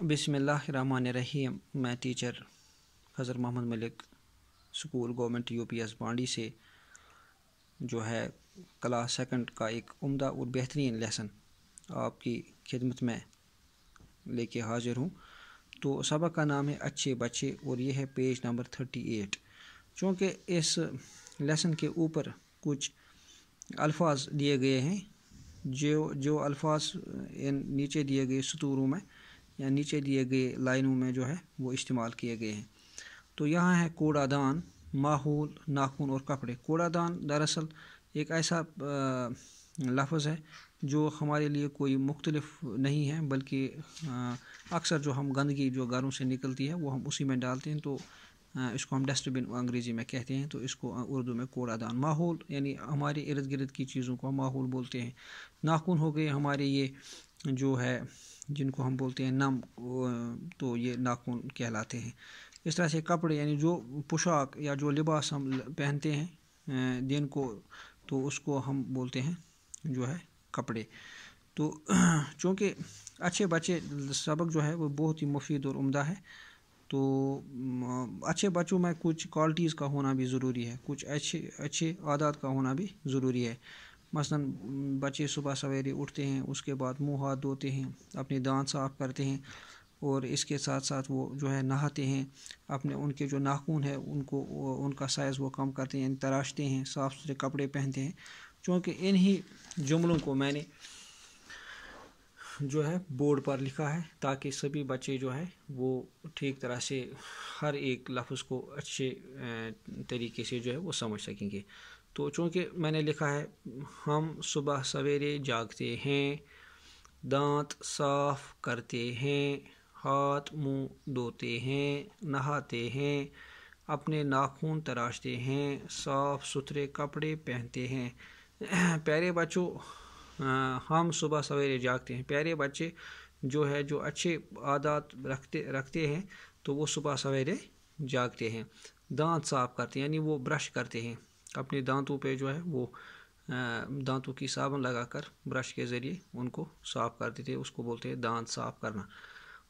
بسم اللہ الرحمن الرحیم۔ میں ٹیچر حضر Muhammad Malik school government U P S Bandi سے جو ہے کلاس سیکنڈ کا ایک عمدہ اور بہترین لیسن آپ کی خدمت میں لے کے حاضر ہوں۔ تو سبق کا نام ہے اچھے بچے اور یہ ہے پیج نمبر تھرٹی ایٹ۔ چونکہ اس لیسن کے اوپر کچھ الفاظ دیے گئے ہیں، جو جو الفاظ ان نیچے دیے گئے سطوروں میں یا نیچے دیے گئے لائنوں میں جو ہے وہ استعمال کیے گئے ہیں۔ تو یہاں ہے کوڑا دان ماحول، ناخن اور کپڑے۔ کوڑا دان دراصل ایک ایسا لفظ ہے جو ہمارے لیے کوئی مختلف نہیں ہے، بلکہ اکثر جو ہم گندگی جو گھروں سے نکلتی ہے وہ ہم اسی میں ڈالتے ہیں۔ تو اس کو ہم ڈسٹ بن انگریزی میں کہتے ہیں۔ تو اس کو اردو میں کوڑا دان ماحول یعنی ہمارے ارد گرد کی چیزوں کو ہم ماحول بولتے ہیں۔ ناخن ہو گئے ہمارے یہ جو ہے، جن کو ہم بولتے ہیں نم تو یہ ناخن کہلاتے ہیں۔ اس طرح سے کپڑے یعنی جو پوشاک یا جو لباس ہم پہنتے ہیں دن کو تو اس کو ہم بولتے ہیں جو ہے کپڑے۔ تو چونکہ اچھے بچے سبق جو ہے، وہ بہت ہی مفید اور عمدہ ہے۔ تو اچھے بچوں میں کچھ کوالٹیز کا ہونا بھی ضروری ہے، کچھ اچھے اچھے عادات کا ہونا بھی ضروری ہے۔ مثلاً بچے صبح سویرے اٹھتے ہیں، اس کے بعد منہ ہاتھ دھوتے ہیں، اپنے دانت صاف کرتے ہیں اور اس کے ساتھ ساتھ وہ جو ہے نہاتے ہیں، اپنے ان کے جو ناخون ہے، ان کو ان کا سائز وہ کم کرتے ہیں یعنی تراشتے ہیں، صاف ستھرے کپڑے پہنتے ہیں۔ چونکہ انہی جملوں کو میں نے جو ہے بورڈ پر لکھا ہے تاکہ سبھی بچے جو ہے وہ ٹھیک طرح سے ہر ایک لفظ کو اچھے طریقے سے جو ہے وہ سمجھ سکیں گے۔ تو چونکہ میں نے لکھا ہے، ہم صبح سویرے جاگتے ہیں، دانت صاف کرتے ہیں، ہاتھ منہ دھوتے ہیں، نہاتے ہیں، اپنے ناخون تراشتے ہیں، صاف ستھرے کپڑے پہنتے ہیں۔ پیارے بچوں ہم صبح سویرے جاگتے ہیں۔ پیارے بچے جو ہے، جو اچھے عادات رکھتے رکھتے ہیں، تو وہ صبح سویرے جاگتے ہیں۔ دانت صاف کرتے ہیں یعنی وہ برش کرتے ہیں۔ اپنے دانتوں پہ جو ہے، وہ دانتوں کی صابن لگا کر برش کے ذریعے ان کو صاف کرتے تھے اس کو بولتے ہیں دانت صاف کرنا۔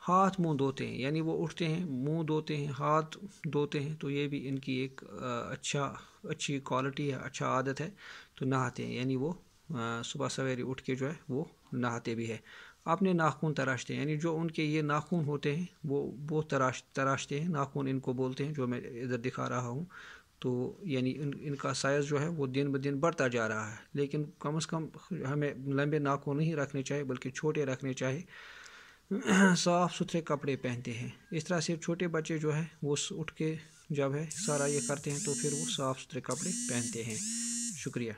ہاتھ منہ دھوتے ہیں یعنی وہ اٹھتے ہیں، منہ دھوتے ہیں، ہاتھ دھوتے ہیں، تو یہ بھی ان کی ایک اچھا اچھی کوالٹی ہے اچھا عادت ہے۔ تو نہاتے ہیں یعنی وہ صبح سویرے اٹھ کے جو ہے وہ نہاتے بھی ہے اپنے ناخون تراشتے ہیں یعنی جو ان کے یہ ناخون ہوتے ہیں، وہ وہ تراش، تراشتے ہیں ناخون ان کو بولتے ہیں جو میں ادھر دکھا رہا ہوں۔ تو یعنی ان ان کا سائز جو ہے وہ دن بدن بڑھتا جا رہا ہے، لیکن کم از کم ہمیں لمبے ناخون نہیں رکھنے چاہیے، بلکہ چھوٹے رکھنے چاہیے۔ صاف ستھرے کپڑے پہنتے ہیں۔ اس طرح سے چھوٹے بچے جو ہے وہ اٹھ کے جب ہے سارا یہ کرتے ہیں تو پھر وہ صاف ستھرے کپڑے پہنتے ہیں۔ شکریہ۔